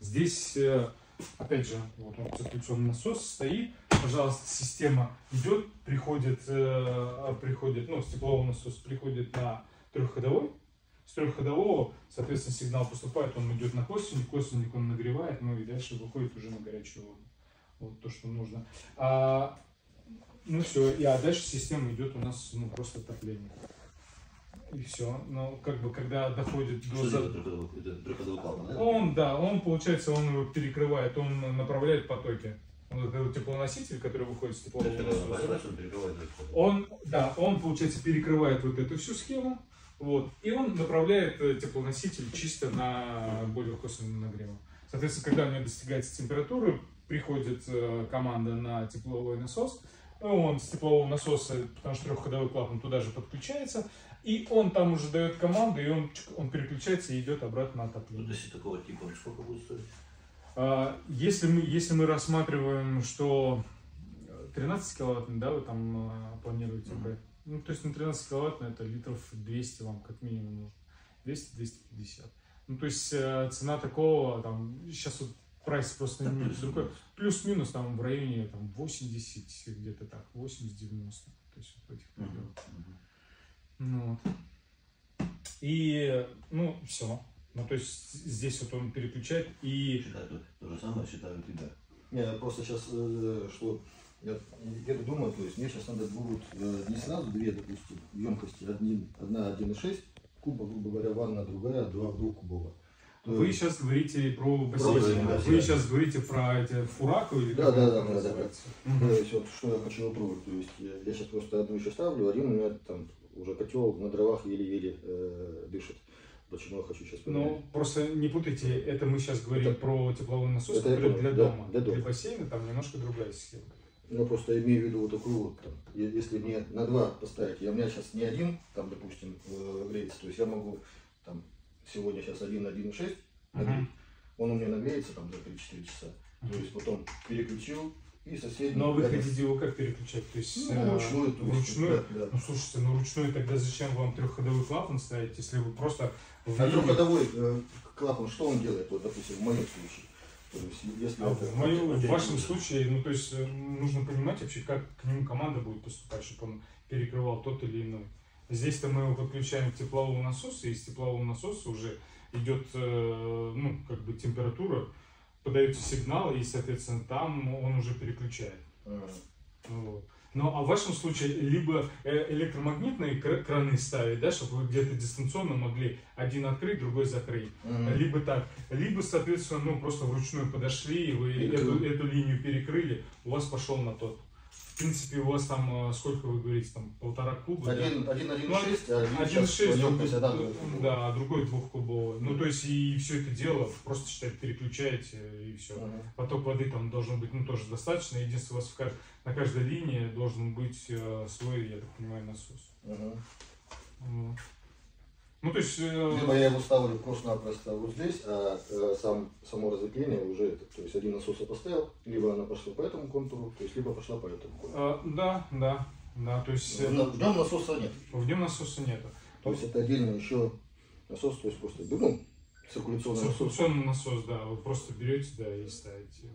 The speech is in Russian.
Здесь, э, опять же, вот он циркуляционный насос стоит, пожалуйста, система идет, приходит, э, приходит, ну, с теплового насоса приходит на трехходовой, с трехходового, соответственно, сигнал поступает, он идет на косвенник, косвенник он нагревает, ну и дальше выходит уже на горячую воду. Вот то, что нужно. А, ну все, и а дальше система идет у нас ну, просто отопление. И все. Но как бы когда доходит до... За- это это да? Он, да, он, получается, он его перекрывает, он направляет потоки. Вот этот теплоноситель, который выходит с теплового он он, да, он, получается, перекрывает вот эту всю схему, вот, и он направляет э, теплоноситель чисто на более косвенный нагрев. Соответственно, когда у него достигается температура, приходит э, команда на тепловой насос, он с теплового насоса, потому что трехходовой клапан туда же подключается, и он там уже дает команду, и он, он переключается и идет обратно на Ну, отопление. то есть такого типа он сколько будет стоить? А, Если мы, если мы рассматриваем, что 13 киловаттный, да, вы там а, планируете Мгм. брать, ну, то есть на 13 киловаттный это литров 200 вам как минимум нужно, 200-250. Ну, то есть э, цена такого, там, сейчас вот прайс просто не плюс-минус. другой. Плюс-минус там в районе там 80, где-то так, 80-90. То есть вот в этих пределах. Ну, вот. И, ну, все. Ну, то есть здесь вот он переключает и... Считаю, то, то же самое считаю тебя. Не, я просто сейчас, что я где-то думаю, то есть мне сейчас надо будут э, не сразу две, допустим, емкости, один, одна 1,6 куба, грубо говоря, ванна, другая 2 двухкубовая. То Вы сейчас говорите про бассейн. Вы сейчас говорите про эти фураку или Да, да, да, да, да, называется? То есть вот что я хочу попробовать, то есть я, я сейчас просто одну еще ставлю, один у меня там уже котел на дровах еле-еле э, дышит. Почему я хочу сейчас Ну, просто не путайте, это мы сейчас говорим Это- про тепловой насос, это который для да, дома. для дома. бассейна там немножко другая схема. Ну, просто имею в виду вот такую вот, там, если мне на два поставить, я у меня сейчас не один, там, допустим, э, греется, то есть я могу, там, сегодня сейчас один, один и шесть, Мгм. он у меня нагреется там за 3-4 часа, то есть потом переключил и соседний. Но вы рядом- хотите его как переключать? То есть Ну, э, вручную, то есть, вручную? да, да. Ну слушайте, ну ручной тогда зачем вам трехходовой клапан ставить, если вы просто А трехходовой э, клапан, что он делает, вот, допустим, в моем случае? То есть, если А это- в, моем- в вашем случае, ну то есть э, нужно понимать вообще, как к нему команда будет поступать, чтобы он перекрывал тот или иной. Здесь-то мы его подключаем к тепловому насосу, и из теплового насоса уже идет, э, ну, как бы температура, подается сигнал, и, соответственно, там он уже переключает. А, Вот. Ну, а в вашем случае либо э, электромагнитные кра- краны ставить, да, чтобы вы где-то дистанционно могли один открыть, другой закрыть. мгм. Либо так, либо, соответственно, ну, просто вручную подошли, и вы эту, эту линию перекрыли, у вас пошел на тот. В принципе, у вас там, э, сколько вы говорите, там, полтора куба, да? Один, один, один, Ну, шесть, а один, Один сейчас шесть, емкость другой- одна двухкубовая. да, а другой двухкубовый. Ну, то есть, и все это дело, просто, считай, переключаете, и все. Поток воды там должен быть, ну, тоже достаточно. Единственное, у вас в на каждой линии должен быть э, свой, я так понимаю, насос. Вот. Ну, то есть, э, Либо я его ставлю просто-напросто вот здесь, а э, сам, само разветвление уже, это, то есть один насос поставил, либо она пошла по этому контуру, то есть либо пошла по этому контуру. э, да, да, да, то есть э, В в нем насоса нет. в нем насоса нету. То есть это отдельно еще насос, то есть просто, ну, циркуляционный насос. Циркуляционный насос, да, вы просто берете, да, и ставите.